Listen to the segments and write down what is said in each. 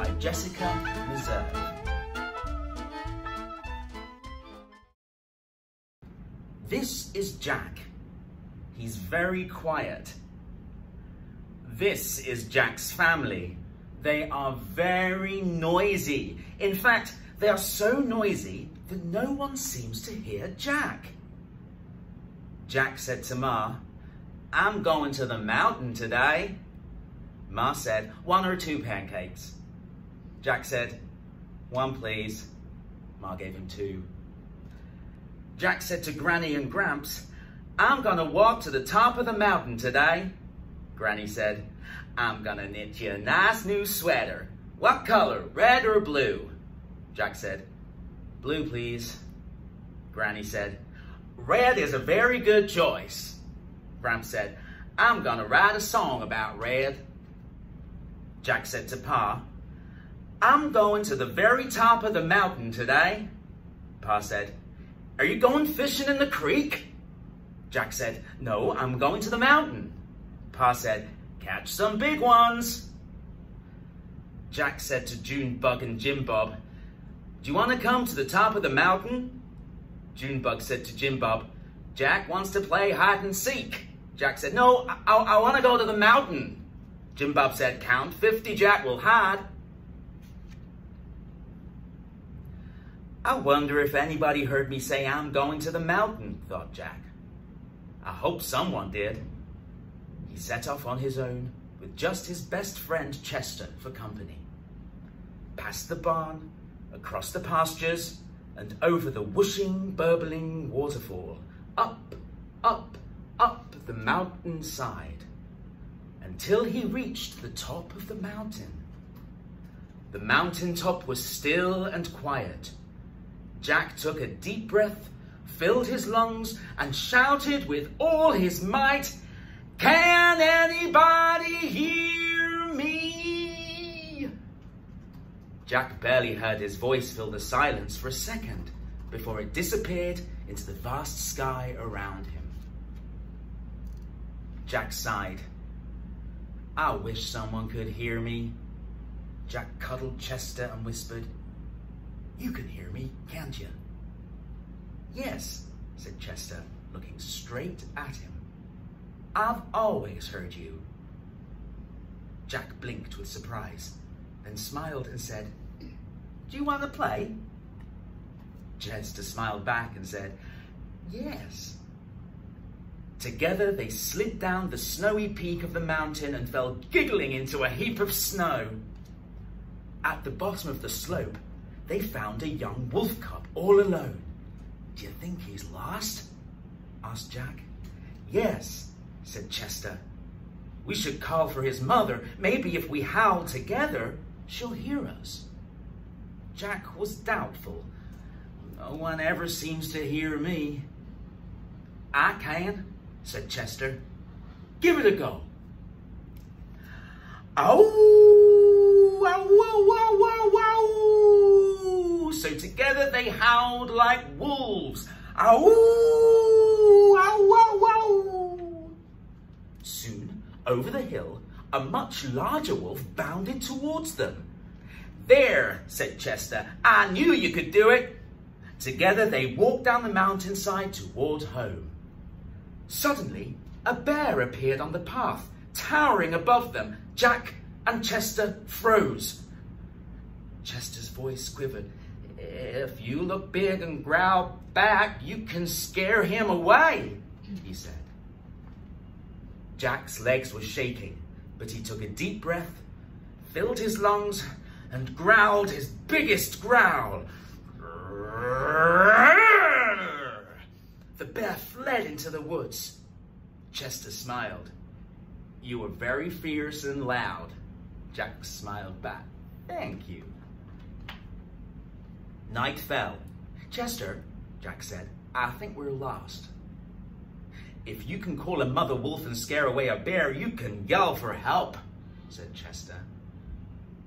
by Jessica Meserve. This is Jack. He's very quiet. This is Jack's family. They are very noisy. In fact, they are so noisy that no one seems to hear Jack. Jack said to Ma, I'm going to the mountain today. Ma said, one or two pancakes. Jack said, one please. Ma gave him two. Jack said to Granny and Gramps, I'm gonna walk to the top of the mountain today. Granny said, I'm gonna knit you a nice new sweater. What color, red or blue? Jack said, blue please. Granny said, red is a very good choice. Gramps said, I'm gonna write a song about red. Jack said to Pa, I'm going to the very top of the mountain today. Pa said, are you going fishing in the creek? Jack said, no, I'm going to the mountain. Pa said, catch some big ones. Jack said to Junebug and Jim Bob, do you want to come to the top of the mountain? Junebug said to Jim Bob, Jack wants to play hide and seek. Jack said, no, I, I want to go to the mountain. Jim Bob said, count 50, Jack will hide. I wonder if anybody heard me say I'm going to the mountain, thought Jack. I hope someone did. He set off on his own with just his best friend Chester for company. Past the barn, across the pastures, and over the whooshing, burbling waterfall, up, up, up the mountain side, until he reached the top of the mountain. The mountain top was still and quiet. Jack took a deep breath, filled his lungs, and shouted with all his might, Can anybody hear me? Jack barely heard his voice fill the silence for a second before it disappeared into the vast sky around him. Jack sighed. I wish someone could hear me. Jack cuddled Chester and whispered, You can hear me, can't you? Yes, said Chester, looking straight at him. I've always heard you. Jack blinked with surprise, then smiled and said, Do you want to play? Chester smiled back and said, Yes. Together they slid down the snowy peak of the mountain and fell giggling into a heap of snow. At the bottom of the slope, they found a young wolf cub all alone. Do you think he's lost? asked Jack. Yes, said Chester. We should call for his mother. Maybe if we howl together, she'll hear us. Jack was doubtful. No one ever seems to hear me. I can, said Chester. Give it a go. Ow, ow, ow, ow, So together they howled like wolves. Ow! Ow, ow, ow! Soon, over the hill, a much larger wolf bounded towards them. There, said Chester, I knew you could do it. Together they walked down the mountainside toward home. Suddenly, a bear appeared on the path, towering above them. Jack and Chester froze. Chester's voice quivered. If you look big and growl back, you can scare him away, he said. Jack's legs were shaking, but he took a deep breath, filled his lungs, and growled his biggest growl. The bear fled into the woods. Chester smiled. You were very fierce and loud. Jack smiled back. Thank you. Night fell. Chester, Jack said, I think we're lost. If you can call a mother wolf and scare away a bear, you can yell for help, said Chester.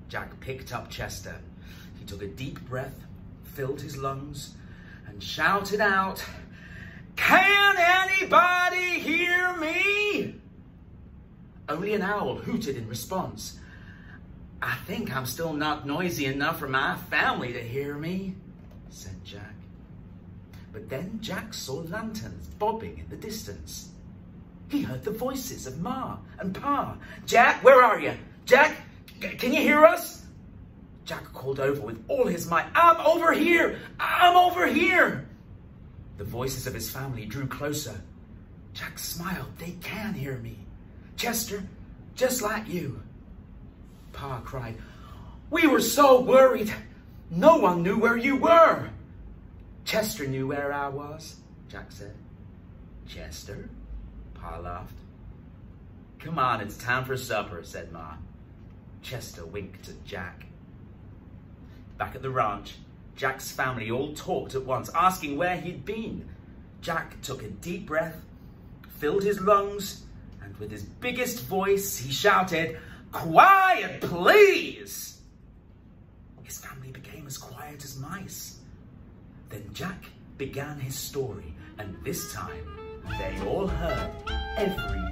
Jack picked up Chester. He took a deep breath, filled his lungs, and shouted out, Can anybody hear me? Only an owl hooted in response. I think I'm still not noisy enough for my family to hear me, said Jack. But then Jack saw lanterns bobbing in the distance. He heard the voices of Ma and Pa. Jack, where are you? Jack, can you hear us? Jack called over with all his might. I'm over here! I'm over here! The voices of his family drew closer. Jack smiled. They can hear me. Chester, just like you. Pa cried, We were so worried. No one knew where you were. Chester knew where I was, Jack said. Chester? Pa laughed. Come on, it's time for supper, said Ma. Chester winked at Jack. Back at the ranch, Jack's family all talked at once, asking where he'd been. Jack took a deep breath, filled his lungs, and with his biggest voice, he shouted, Quiet, please! His family became as quiet as mice. Then Jack began his story, and this time they all heard every.